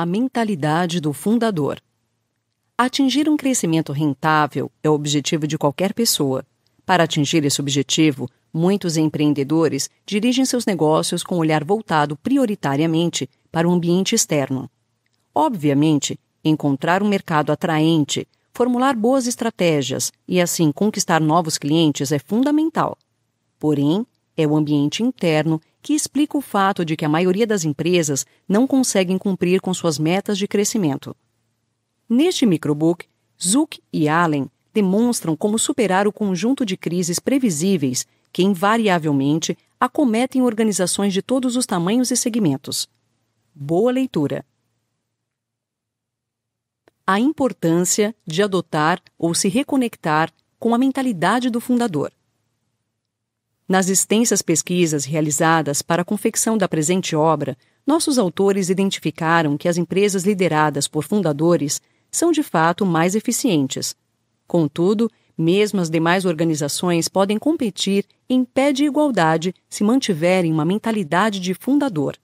A mentalidade do fundador. Atingir um crescimento rentável é o objetivo de qualquer pessoa. Para atingir esse objetivo, muitos empreendedores dirigem seus negócios com um olhar voltado prioritariamente para o ambiente externo. Obviamente, encontrar um mercado atraente, formular boas estratégias e assim conquistar novos clientes é fundamental. Porém, é o ambiente interno que explica o fato de que a maioria das empresas não conseguem cumprir com suas metas de crescimento. Neste microbook, Zuck e Allen demonstram como superar o conjunto de crises previsíveis que invariavelmente acometem organizações de todos os tamanhos e segmentos. Boa leitura! A importância de adotar ou se reconectar com a mentalidade do fundador. Nas extensas pesquisas realizadas para a confecção da presente obra, nossos autores identificaram que as empresas lideradas por fundadores são de fato mais eficientes. Contudo, mesmo as demais organizações podem competir em pé de igualdade se mantiverem uma mentalidade de fundador.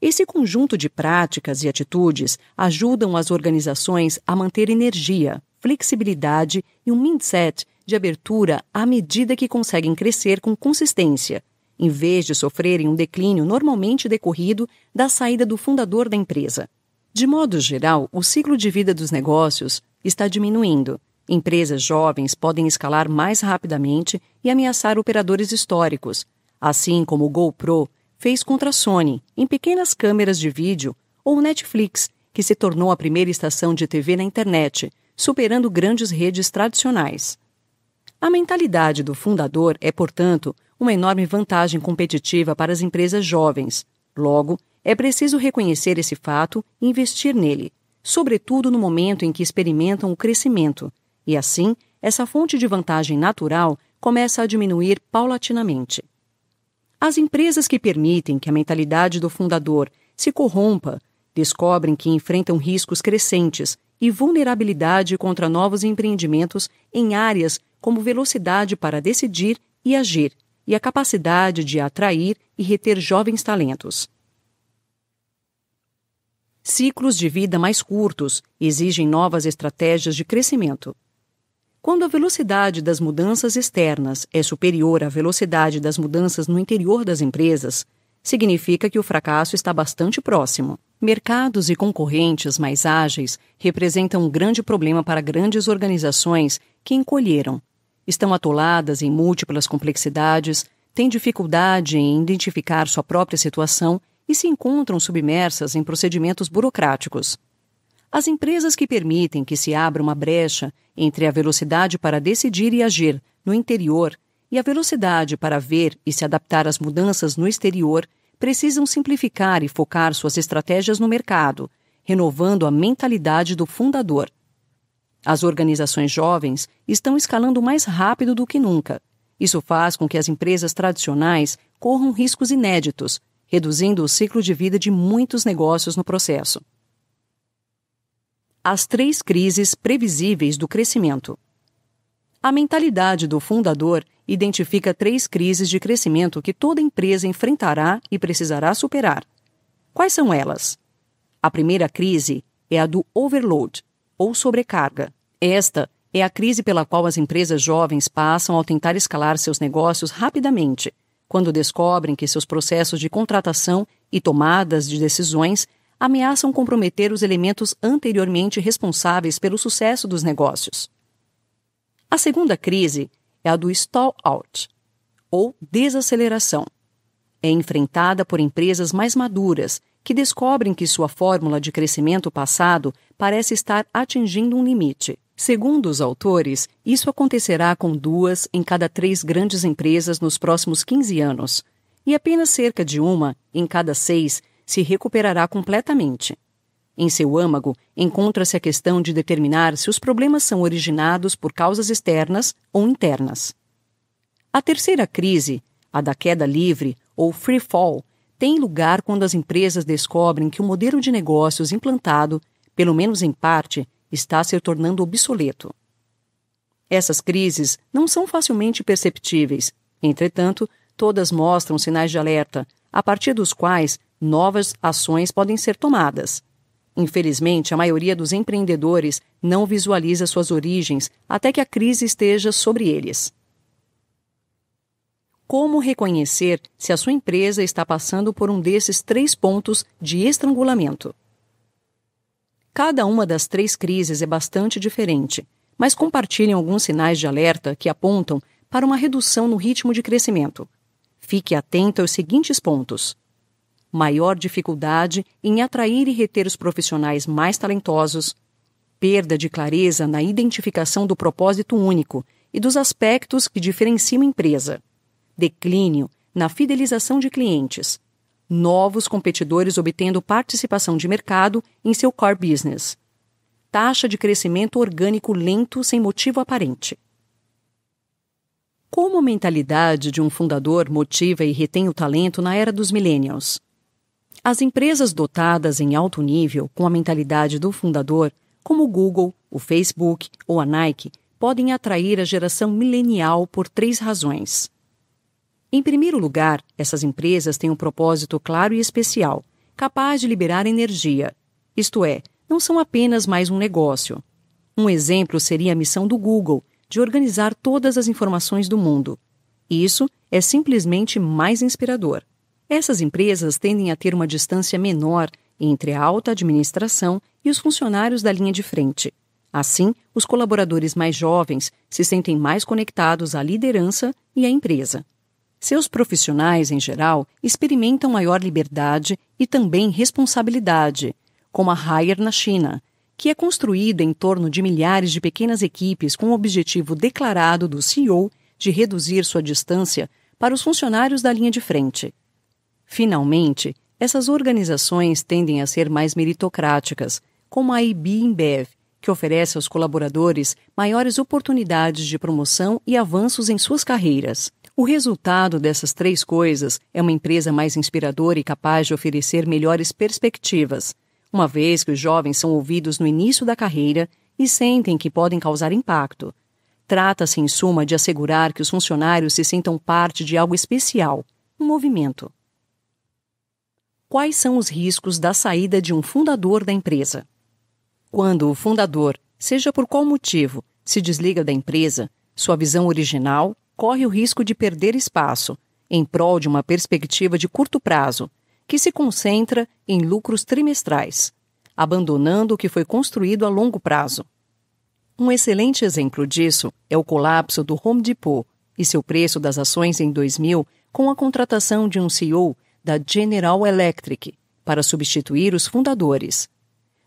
Esse conjunto de práticas e atitudes ajudam as organizações a manter energia, flexibilidade e um mindset de abertura à medida que conseguem crescer com consistência, em vez de sofrerem um declínio normalmente decorrido da saída do fundador da empresa. De modo geral, o ciclo de vida dos negócios está diminuindo. Empresas jovens podem escalar mais rapidamente e ameaçar operadores históricos, assim como o GoPro fez contra a Sony em pequenas câmeras de vídeo ou Netflix, que se tornou a primeira estação de TV na internet, superando grandes redes tradicionais. A mentalidade do fundador é, portanto, uma enorme vantagem competitiva para as empresas jovens. Logo, é preciso reconhecer esse fato e investir nele, sobretudo no momento em que experimentam o crescimento, e assim, essa fonte de vantagem natural começa a diminuir paulatinamente. As empresas que permitem que a mentalidade do fundador se corrompa descobrem que enfrentam riscos crescentes e vulnerabilidade contra novos empreendimentos em áreas como velocidade para decidir e agir e a capacidade de atrair e reter jovens talentos. Ciclos de vida mais curtos exigem novas estratégias de crescimento. Quando a velocidade das mudanças externas é superior à velocidade das mudanças no interior das empresas, significa que o fracasso está bastante próximo. Mercados e concorrentes mais ágeis representam um grande problema para grandes organizações que encolheram estão atoladas em múltiplas complexidades, têm dificuldade em identificar sua própria situação e se encontram submersas em procedimentos burocráticos. As empresas que permitem que se abra uma brecha entre a velocidade para decidir e agir no interior e a velocidade para ver e se adaptar às mudanças no exterior precisam simplificar e focar suas estratégias no mercado, renovando a mentalidade do fundador. As organizações jovens estão escalando mais rápido do que nunca. Isso faz com que as empresas tradicionais corram riscos inéditos, reduzindo o ciclo de vida de muitos negócios no processo. As três crises previsíveis do crescimento. A mentalidade do fundador identifica três crises de crescimento que toda empresa enfrentará e precisará superar. Quais são elas? A primeira crise é a do overload, ou sobrecarga. Esta é a crise pela qual as empresas jovens passam ao tentar escalar seus negócios rapidamente, quando descobrem que seus processos de contratação e tomadas de decisões ameaçam comprometer os elementos anteriormente responsáveis pelo sucesso dos negócios. A segunda crise é a do stall out, ou desaceleração. É enfrentada por empresas mais maduras que descobrem que sua fórmula de crescimento passado parece estar atingindo um limite. Segundo os autores, isso acontecerá com duas em cada três grandes empresas nos próximos 15 anos, e apenas cerca de uma em cada seis se recuperará completamente. Em seu âmago, encontra-se a questão de determinar se os problemas são originados por causas externas ou internas. A terceira crise, a da queda livre ou free fall, tem lugar quando as empresas descobrem que o modelo de negócios implantado, pelo menos em parte, está se tornando obsoleto. Essas crises não são facilmente perceptíveis, entretanto, todas mostram sinais de alerta, a partir dos quais novas ações podem ser tomadas. Infelizmente, a maioria dos empreendedores não visualiza suas origens até que a crise esteja sobre eles. Como reconhecer se a sua empresa está passando por um desses três pontos de estrangulamento? Cada uma das três crises é bastante diferente, mas compartilham alguns sinais de alerta que apontam para uma redução no ritmo de crescimento. Fique atento aos seguintes pontos: maior dificuldade em atrair e reter os profissionais mais talentosos, perda de clareza na identificação do propósito único e dos aspectos que diferenciam a empresa, declínio na fidelização de clientes, novos competidores obtendo participação de mercado em seu core business, taxa de crescimento orgânico lento sem motivo aparente. Como a mentalidade de um fundador motiva e retém o talento na era dos millennials? As empresas dotadas em alto nível com a mentalidade do fundador, como o Google, o Facebook ou a Nike, podem atrair a geração milenial por três razões. Em primeiro lugar, essas empresas têm um propósito claro e especial, capaz de liberar energia. Isto é, não são apenas mais um negócio. Um exemplo seria a missão do Google, de organizar todas as informações do mundo. Isso é simplesmente mais inspirador. Essas empresas tendem a ter uma distância menor entre a alta administração e os funcionários da linha de frente. Assim, os colaboradores mais jovens se sentem mais conectados à liderança e à empresa. Seus profissionais, em geral, experimentam maior liberdade e também responsabilidade, como a Hire na China, que é construída em torno de milhares de pequenas equipes com o objetivo declarado do CEO de reduzir sua distância para os funcionários da linha de frente. Finalmente, essas organizações tendem a ser mais meritocráticas, como a IB InBev, que oferece aos colaboradores maiores oportunidades de promoção e avanços em suas carreiras. O resultado dessas três coisas é uma empresa mais inspiradora e capaz de oferecer melhores perspectivas, uma vez que os jovens são ouvidos no início da carreira e sentem que podem causar impacto. Trata-se, em suma, de assegurar que os funcionários se sintam parte de algo especial, um movimento quais são os riscos da saída de um fundador da empresa. Quando o fundador, seja por qual motivo, se desliga da empresa, sua visão original corre o risco de perder espaço em prol de uma perspectiva de curto prazo, que se concentra em lucros trimestrais, abandonando o que foi construído a longo prazo. Um excelente exemplo disso é o colapso do Home Depot e seu preço das ações em 2000 com a contratação de um CEO da General Electric para substituir os fundadores.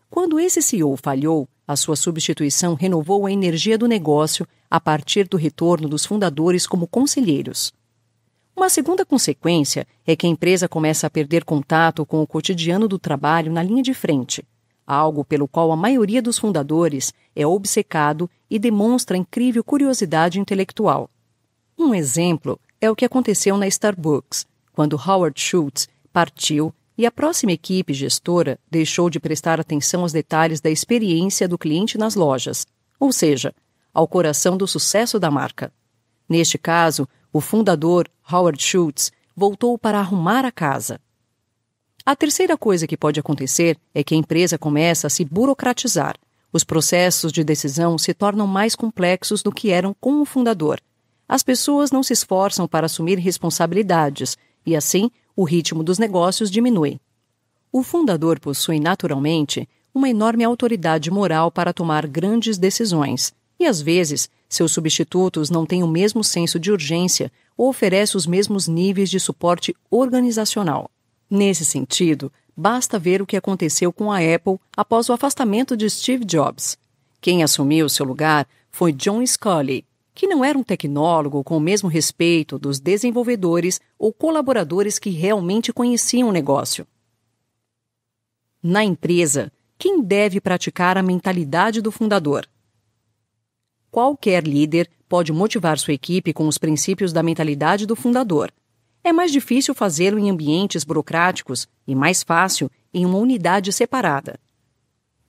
Quando esse CEO falhou, a sua substituição renovou a energia do negócio a partir do retorno dos fundadores como conselheiros. Uma segunda consequência é que a empresa começa a perder contato com o cotidiano do trabalho na linha de frente, algo pelo qual a maioria dos fundadores é obcecado e demonstra incrível curiosidade intelectual. Um exemplo é o que aconteceu na Starbucks, quando Howard Schultz partiu e a próxima equipe gestora deixou de prestar atenção aos detalhes da experiência do cliente nas lojas, ou seja, ao coração do sucesso da marca. Neste caso, o fundador, Howard Schultz, voltou para arrumar a casa. A terceira coisa que pode acontecer é que a empresa começa a se burocratizar. Os processos de decisão se tornam mais complexos do que eram com o fundador. As pessoas não se esforçam para assumir responsabilidades e assim o ritmo dos negócios diminui. O fundador possui naturalmente uma enorme autoridade moral para tomar grandes decisões, e às vezes seus substitutos não têm o mesmo senso de urgência ou oferecem os mesmos níveis de suporte organizacional. Nesse sentido, basta ver o que aconteceu com a Apple após o afastamento de Steve Jobs. Quem assumiu seu lugar foi John Scully, que não era um tecnólogo com o mesmo respeito dos desenvolvedores ou colaboradores que realmente conheciam o negócio. Na empresa, quem deve praticar a mentalidade do fundador? Qualquer líder pode motivar sua equipe com os princípios da mentalidade do fundador. É mais difícil fazê-lo em ambientes burocráticos e mais fácil em uma unidade separada.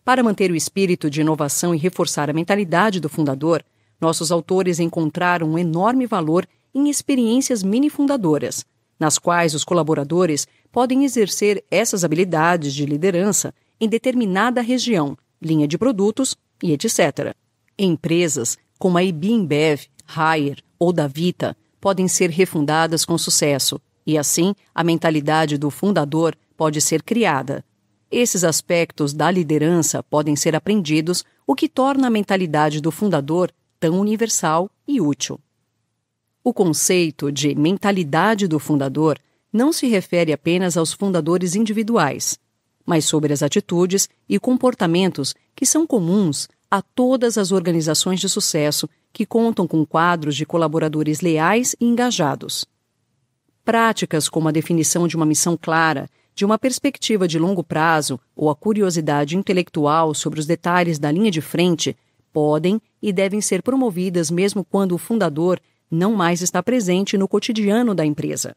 Para manter o espírito de inovação e reforçar a mentalidade do fundador, nossos autores encontraram um enorme valor em experiências mini-fundadoras, nas quais os colaboradores podem exercer essas habilidades de liderança em determinada região, linha de produtos e etc. Empresas como a IBIMBEV, Haier ou Davita podem ser refundadas com sucesso, e assim a mentalidade do fundador pode ser criada. Esses aspectos da liderança podem ser aprendidos, o que torna a mentalidade do fundador tão universal e útil. O conceito de mentalidade do fundador não se refere apenas aos fundadores individuais, mas sobre as atitudes e comportamentos que são comuns a todas as organizações de sucesso que contam com quadros de colaboradores leais e engajados. Práticas como a definição de uma missão clara, de uma perspectiva de longo prazo ou a curiosidade intelectual sobre os detalhes da linha de frente podem e devem ser promovidas mesmo quando o fundador não mais está presente no cotidiano da empresa.